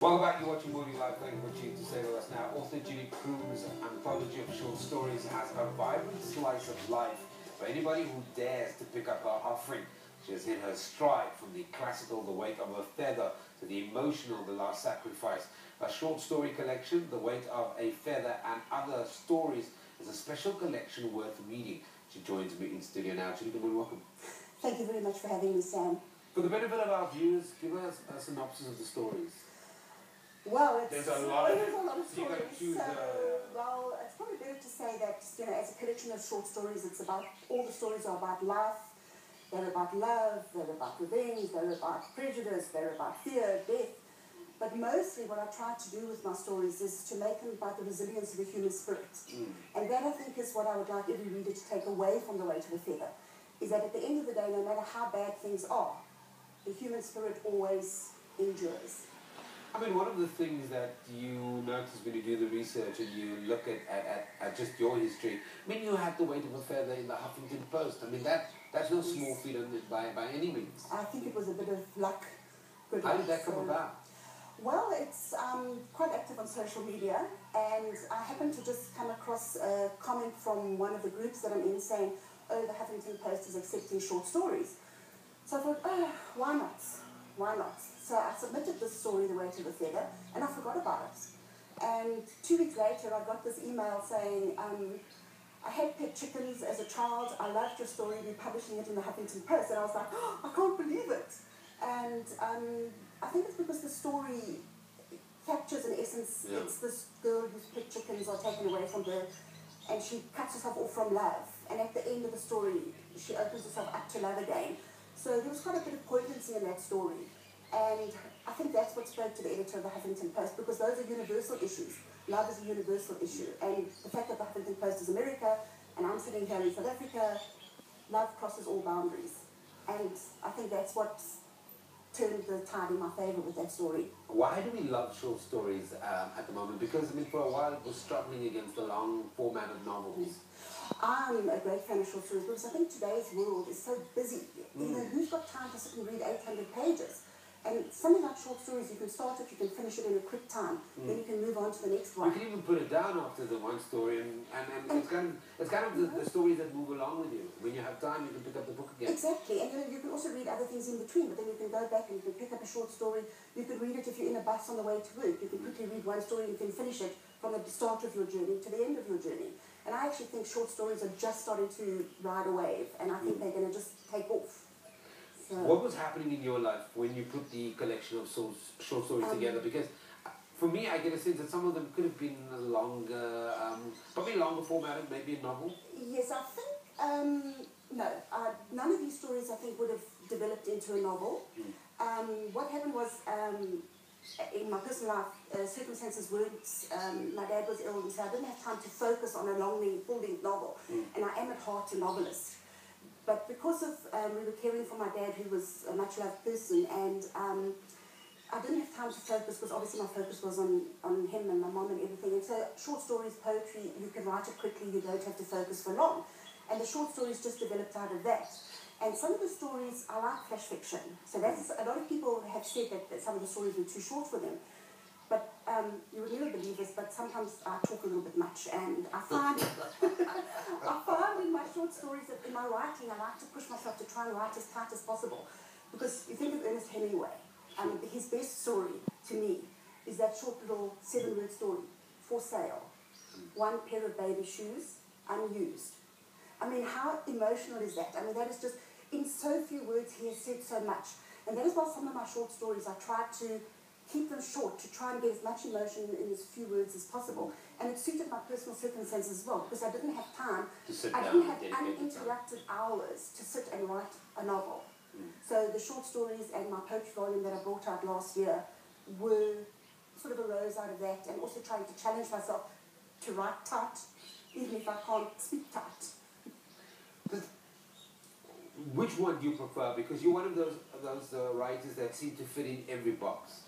Welcome back, you're watching Morning Live. Thank you for tuning to stay with us now. Author Judy Croome's anthology of short stories has a vibrant slice of life for anybody who dares to pick up her offering. She has hit her stride from the classical The Weight of a Feather to the emotional The Last Sacrifice. A short story collection, The Weight of a Feather and Other Stories, is a special collection worth reading. She joins me in studio now. Judy, good morning, welcome. Thank you very much for having me, Samm. For the benefit of our viewers, give us a synopsis of the stories. Well, it's, There's a lot of- there's a lot of stories. choose, so, uh, well, it's probably better to say that, you know, as a collection of short stories, it's about, all the stories are about life, they're about love, they're about revenge, they're about prejudice, they're about fear, death. But mostly what I try to do with my stories is to make them about the resilience of the human spirit. And that I think is what I would like every reader to take away from The Weight of a Feather. Is that at the end of the day, no matter how bad things are, the human spirit always endures. I mean, one of the things that you notice when you do the research and you look at, at, at, just your history, I mean, you had the weight of a feather in the Huffington Post. I mean, that that's no small feat on it by, by any means. I think it was a bit of luck. Good How did that come about? Well, it's um, quite active on social media, and I happened to just come across a comment from one of the groups that I'm in saying, "Oh, the Huffington Post is accepting short stories." So I thought, "Oh, why not? Why not?" So I submitted this story, The way to the Feather, and I forgot about it. And two weeks later, I got this email saying, um, I had pet chickens as a child. I loved your story. We're publishing it in the Huffington Post. And I was like, oh, I can't believe it. And um, I think it's because the story captures, in essence, Yeah. it's this girl whose pet chickens are taken away from her and she cuts herself off from love. And at the end of the story, she opens herself up to love again. So there was quite a bit of poignancy in that story. And I think that's what spoke to the editor of the Huffington Post because those are universal issues. Love is a universal issue. And the fact that the Huffington Post is America and I'm sitting here in South Africa, love crosses all boundaries. And I think that's what turned the tide in my favor with that story. Why do we love short stories um, at the moment? Because, I mean, for a while it was struggling against the long format of novels. I'm a great fan of short stories because I think today's world is so busy. You know, Mm. who's got time to sit and read 800 pages? And something like short stories, you can start it, you can finish it in a quick time, then you can move on to the next one. You can even put it down after the one story, and, and, and it's kind of, it's kind of the, the stories that move along with you. When you have time, you can pick up the book again. Exactly, and you know, you can also read other things in between, but then you can go back and you can pick up a short story. You can read it if you're in a bus on the way to work. You can quickly read one story and you can finish it from the start of your journey to the end of your journey. And I actually think short stories are just starting to ride a wave, and I think they're going to just take off. So, What was happening in your life when you put the collection of so, short stories Um, together? Because uh, for me, I get a sense that some of them could have been longer, um, probably longer formatted, maybe a novel. Yes, I think um, no. Uh, none of these stories I think would have developed into a novel. Um, what happened was um, in my personal life, uh, circumstances weren't. Um, my dad was ill, and so I didn't have time to focus on a long, length, full-length novel. And I am at heart a novelist. But because of um, we were caring for my dad, who was a much loved person, and um, I didn't have time to focus because obviously my focus was on, on him and my mom and everything. And so short stories, poetry, you can write it quickly, you don't have to focus for long. And the short stories just developed out of that. And some of the stories, I like flash fiction. So that's, a lot of people have said that, that some of the stories were too short for them. But um, you would never believe this, but sometimes I talk a little bit much, and I find I find in my short stories that in my writing I like to push myself to try and write as tight as possible, because you think of Ernest Hemingway, um, his best story to me is that short little seven-word story, for sale, one pair of baby shoes, unused. I mean, how emotional is that? I mean, that is just in so few words he has said so much, and that is why some of my short stories I try to keep them short to try and get as much emotion in as few words as possible. And it suited my personal circumstances as well because I didn't have time. To sit I didn't have uninterrupted hours to sit and write a novel. So the short stories and my poetry volume that I brought out last year were sort of arose out of that and also trying to challenge myself to write tight, even if I can't speak tight. Which one do you prefer? Because you're one of those those uh, writers that seem to fit in every box.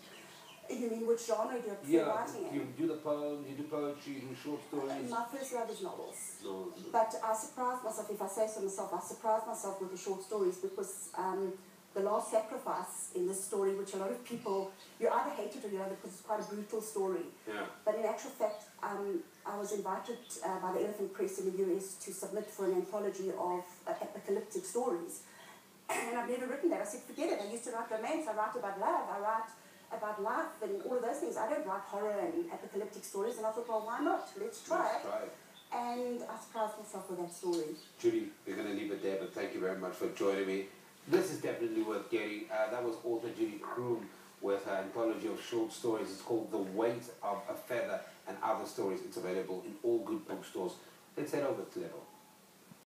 You mean which genre do you Yeah, writing in? you do the poems, you do poetry, you do short stories. My first love is novels. No, But I surprised myself, if I say so myself, I surprised myself with the short stories because um, the last sacrifice in this story, which a lot of people, you either hate it or you love it because it's quite a brutal story. Yeah. But in actual fact, um, I was invited uh, by the Elephant Press in the US to submit for an anthology of uh, apocalyptic stories. And I've never written that. I said, forget it. I used to write romance. I write about love. I write about life and all of those things. I don't write horror and apocalyptic stories. And I thought, well, why not? Let's try Let's it. try it. And I surprised myself with that story. Judy, we're going to leave it there, but thank you very much for joining me. This is definitely worth getting. Uh, that was author Judy Croome with her anthology of short stories. It's called The Weight of a Feather and Other Stories. It's available in all good bookstores. Let's head over to level.